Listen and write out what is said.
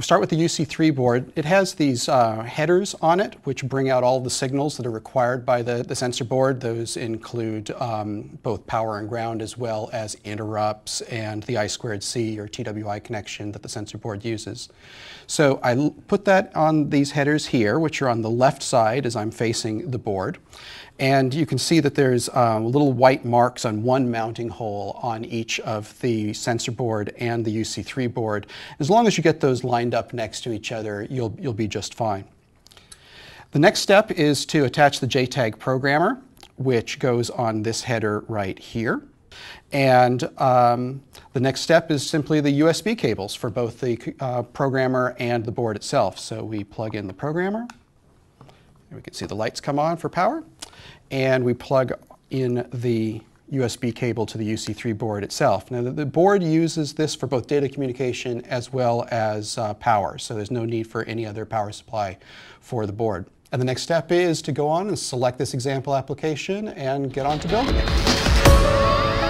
start with the UC3 board. It has these uh, headers on it which bring out all the signals that are required by the, the sensor board. Those include um, both power and ground as well as interrupts and the I2C or TWI connection that the sensor board uses. So I put that on these headers here, which are on the left side as I'm facing the board. And you can see that there's um, little white marks on one mounting hole on each of the sensor board and the UC3 board. As long as you get those lined up next to each other, you'll, you'll be just fine. The next step is to attach the JTAG programmer, which goes on this header right here. And um, the next step is simply the USB cables for both the uh, programmer and the board itself. So we plug in the programmer. We can see the lights come on for power and we plug in the USB cable to the UC3 board itself. Now the, the board uses this for both data communication as well as uh, power, so there's no need for any other power supply for the board. And the next step is to go on and select this example application and get on to building it.